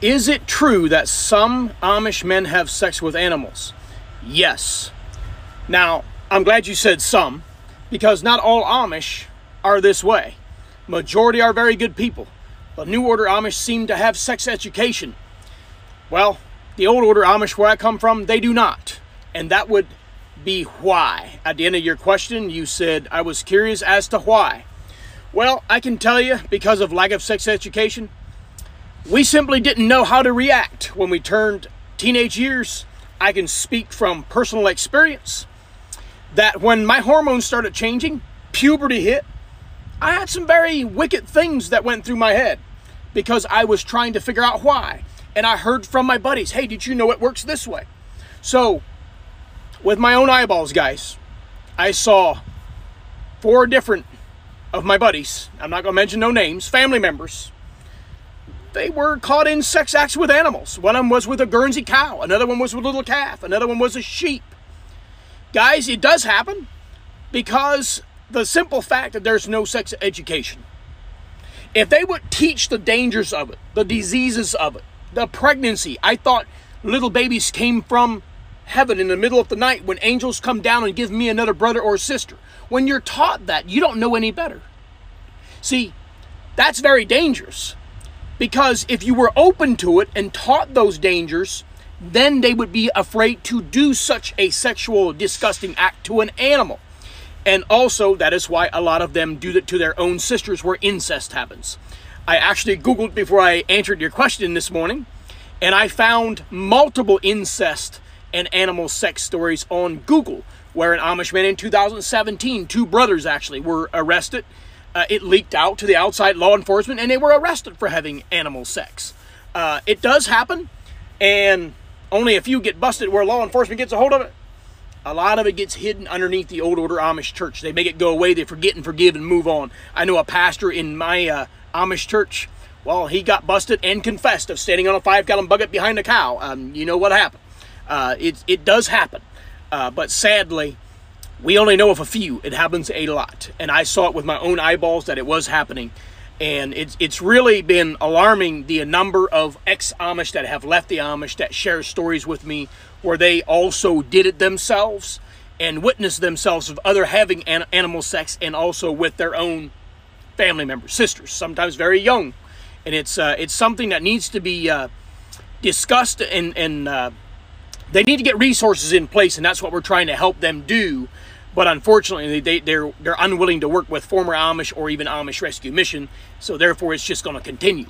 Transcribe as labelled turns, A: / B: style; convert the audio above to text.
A: Is it true that some Amish men have sex with animals? Yes. Now, I'm glad you said some, because not all Amish are this way. Majority are very good people. The New Order Amish seem to have sex education. Well, the Old Order Amish, where I come from, they do not. And that would be why. At the end of your question, you said, I was curious as to why. Well, I can tell you, because of lack of sex education, we simply didn't know how to react when we turned teenage years. I can speak from personal experience that when my hormones started changing, puberty hit, I had some very wicked things that went through my head because I was trying to figure out why. And I heard from my buddies, hey, did you know it works this way? So, with my own eyeballs, guys, I saw four different of my buddies, I'm not going to mention no names, family members. They were caught in sex acts with animals. One of them was with a Guernsey cow, another one was with a little calf, another one was a sheep. Guys, it does happen because the simple fact that there's no sex education. If they would teach the dangers of it, the diseases of it, the pregnancy, I thought little babies came from heaven in the middle of the night when angels come down and give me another brother or sister. When you're taught that, you don't know any better. See, that's very dangerous because if you were open to it and taught those dangers, then they would be afraid to do such a sexual, disgusting act to an animal. And also, that is why a lot of them do that to their own sisters where incest happens. I actually Googled before I answered your question this morning, and I found multiple incest and animal sex stories on Google, where an Amish man in 2017, two brothers actually, were arrested. Uh, it leaked out to the outside law enforcement, and they were arrested for having animal sex. Uh, it does happen, and only a few get busted where law enforcement gets a hold of it. A lot of it gets hidden underneath the old order Amish church. They make it go away, they forget and forgive and move on. I know a pastor in my uh, Amish church, well, he got busted and confessed of standing on a five gallon bucket behind a cow. Um, you know what happened. Uh, it, it does happen. Uh, but sadly, we only know of a few. It happens a lot. And I saw it with my own eyeballs that it was happening. And it's, it's really been alarming the number of ex Amish that have left the Amish that share stories with me where they also did it themselves and witnessed themselves of other having an, animal sex and also with their own family members, sisters, sometimes very young. And it's, uh, it's something that needs to be uh, discussed and, and uh, they need to get resources in place, and that's what we're trying to help them do. But unfortunately, they, they're, they're unwilling to work with former Amish or even Amish Rescue Mission, so therefore it's just going to continue.